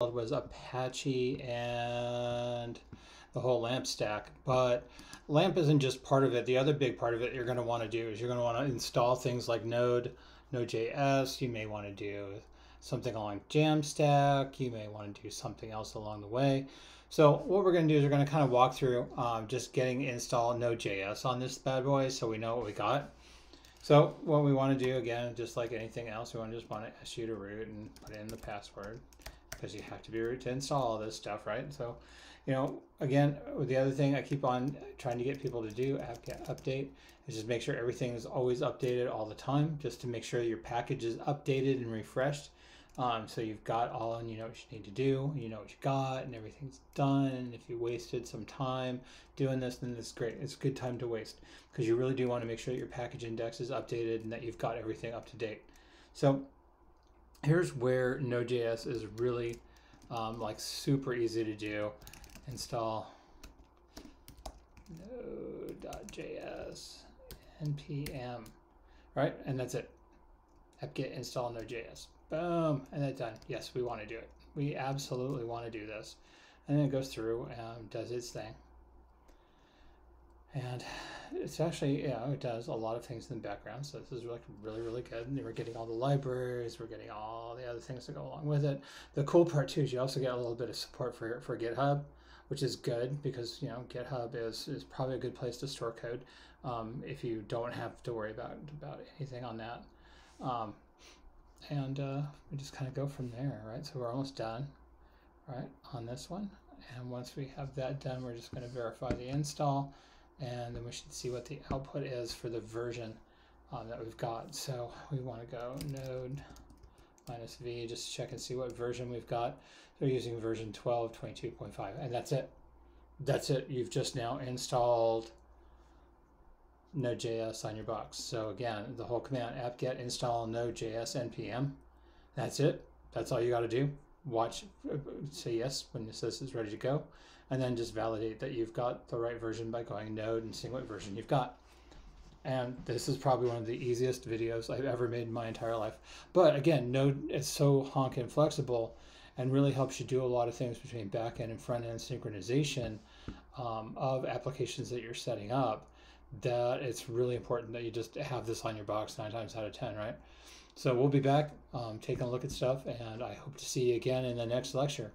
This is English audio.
was Apache and the whole LAMP stack. But LAMP isn't just part of it. The other big part of it you're going to want to do is you're going to want to install things like Node, Node.js. You may want to do something along Jamstack. You may want to do something else along the way. So what we're going to do is we're going to kind of walk through um, just getting install Node.js on this bad boy so we know what we got. So what we want to do again, just like anything else, we want to just want to su to root and put in the password because you have to be root to install all this stuff, right? So, you know, again, the other thing I keep on trying to get people to do apt-get update is just make sure everything is always updated all the time, just to make sure your package is updated and refreshed. Um, so you've got all and you know what you need to do, you know what you got, and everything's done. And if you wasted some time doing this, then it's great. It's a good time to waste because you really do want to make sure that your package index is updated and that you've got everything up to date. So here's where Node.js is really um, like super easy to do. Install node.js npm, right? And that's it. apt-get install node.js. Boom, and that's done. Yes, we want to do it. We absolutely want to do this. And then it goes through and does its thing. And it's actually, you know, it does a lot of things in the background. So this is like really, really good. And we're getting all the libraries, we're getting all the other things that go along with it. The cool part too is you also get a little bit of support for, for GitHub, which is good because, you know, GitHub is, is probably a good place to store code um, if you don't have to worry about, about anything on that. Um, and uh, we just kind of go from there, right? So we're almost done, right, on this one. And once we have that done, we're just going to verify the install and then we should see what the output is for the version um, that we've got. So we want to go node minus v, just to check and see what version we've got. We're using version 12, 22.5, and that's it. That's it. You've just now installed Node.js on your box. So again, the whole command apt-get install Node.js npm. That's it. That's all you got to do. Watch, uh, say yes when it says it's ready to go and then just validate that you've got the right version by going node and seeing what version you've got. And this is probably one of the easiest videos I've ever made in my entire life. But again, Node is so honking flexible and really helps you do a lot of things between back end and front end synchronization um, of applications that you're setting up that it's really important that you just have this on your box nine times out of 10, right? So we'll be back um, taking a look at stuff, and I hope to see you again in the next lecture.